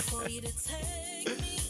For you to take me